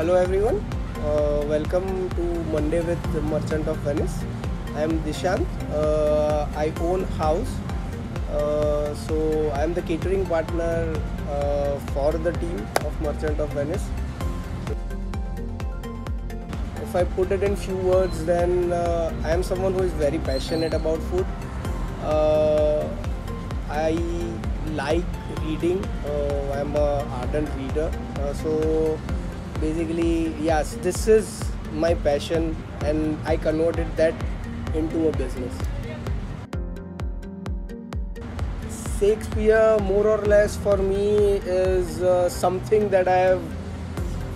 Hello everyone, uh, welcome to Monday with the Merchant of Venice. I am Dishant. Uh, I own house, uh, so I am the catering partner uh, for the team of Merchant of Venice. If I put it in few words, then uh, I am someone who is very passionate about food. Uh, I like reading. Uh, I'm a ardent reader. So basically, yes, this is my passion, and I converted that into a business. Shakespeare, more or less, for me is uh, something that I have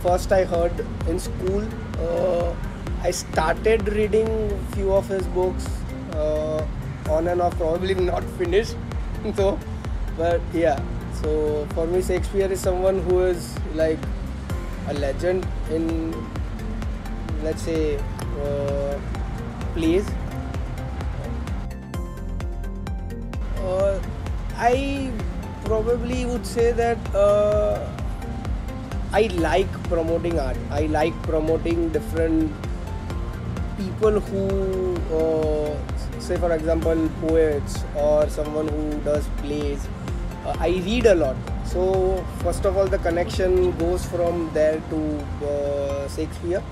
first I heard in school. Uh, I started reading few of his books uh, on and off, probably not finished so But yeah, so for me, Shakespeare is someone who is like a legend in, let's say, uh, plays. Uh, I probably would say that uh, I like promoting art. I like promoting different people who, uh, say, for example, poets or someone who does plays. Uh, I read a lot. So, first of all, the connection goes from there to uh, Shakespeare.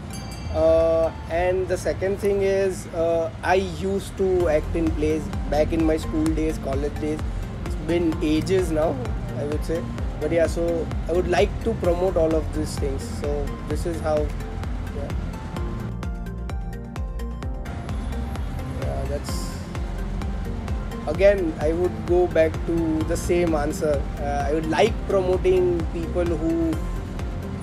Uh, and the second thing is, uh, I used to act in plays back in my school days, college days. It's been ages now, I would say. But yeah, so I would like to promote all of these things. So, this is how. Yeah. Yeah, that's again i would go back to the same answer. Uh, i would like promoting people who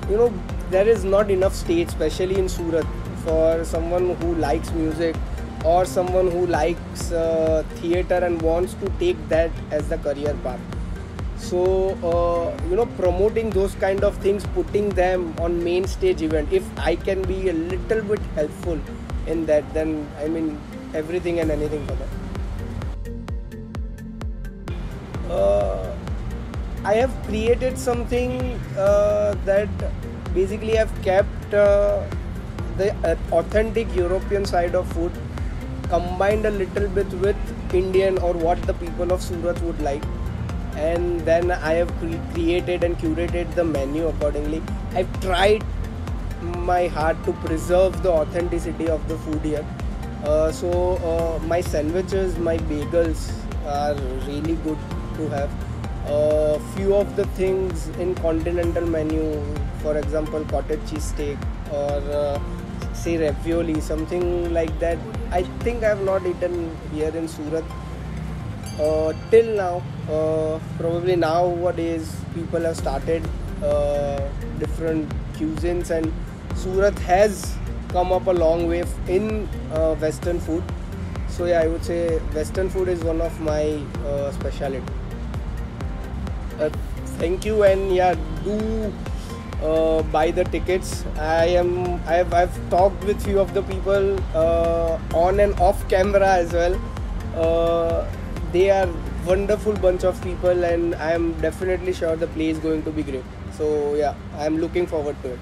you know there is not enough stage especially in surat for someone who likes music or someone who likes uh, theater and wants to take that as the career path. So uh, you know promoting those kind of things putting them on main stage event if i can be a little bit helpful in that then i mean everything and anything for that uh, I have created something uh, that basically I've kept uh, the uh, authentic European side of food combined a little bit with Indian or what the people of Surat would like and then I have cre- created and curated the menu accordingly. I've tried my hard to preserve the authenticity of the food here. Uh, so uh, my sandwiches, my bagels are really good to have. Uh, few of the things in continental menu, for example, cottage cheese steak or uh, say ravioli, something like that. I think I have not eaten here in Surat uh, till now. Uh, probably nowadays people have started uh, different cuisines and Surat has come up a long way in uh, Western food. So yeah, I would say Western food is one of my speciality. Uh, thank you and yeah, do uh, buy the tickets. I am I've I've talked with few of the people uh, on and off camera as well. Uh, they are wonderful bunch of people and I am definitely sure the play is going to be great. So yeah, I am looking forward to it.